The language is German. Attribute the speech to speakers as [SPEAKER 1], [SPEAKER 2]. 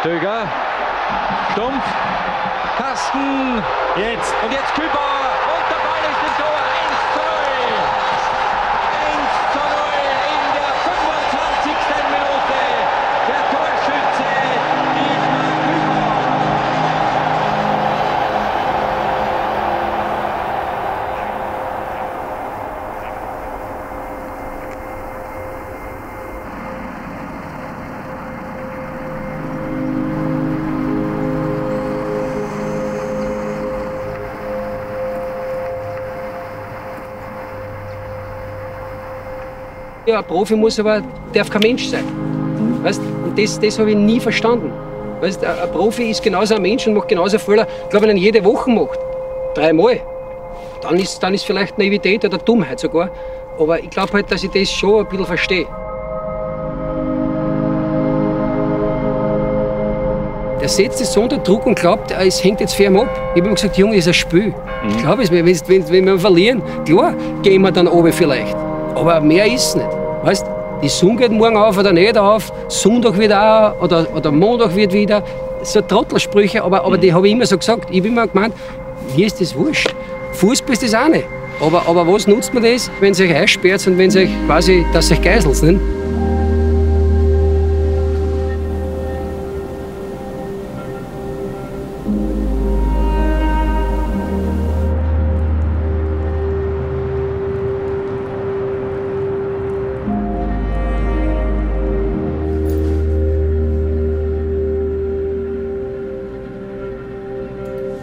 [SPEAKER 1] Stöger. Stumpf. Kasten. Jetzt. Und jetzt Küper.
[SPEAKER 2] Ja, ein Profi muss aber, darf kein Mensch sein. Weißt? Und das, das habe ich nie verstanden. Weißt? Ein Profi ist genauso ein Mensch und macht genauso Fehler, ich glaube, wenn er jede Woche macht. Dreimal. Dann ist, dann ist vielleicht Naivität oder Dummheit sogar. Aber ich glaube halt, dass ich das schon ein bisschen verstehe. Der setzt es so unter Druck und glaubt, äh, es hängt jetzt für ihn ab. Ich habe ihm gesagt, Junge, das ist ein Spiel. Ich glaube, es, wenn, wenn, wenn wir verlieren, klar, gehen wir dann oben vielleicht. Aber mehr ist nicht. Weißt die Sonne geht morgen auf oder nicht auf, Sonntag wieder auch oder, oder Montag wird wieder. So Trottelsprüche, aber, aber die habe ich immer so gesagt. Ich habe immer gemeint, mir ist das wurscht. Fußball ist das auch nicht. Aber, aber was nutzt man das, wenn es euch einsperrt und wenn es euch quasi, dass euch geißelt, nicht?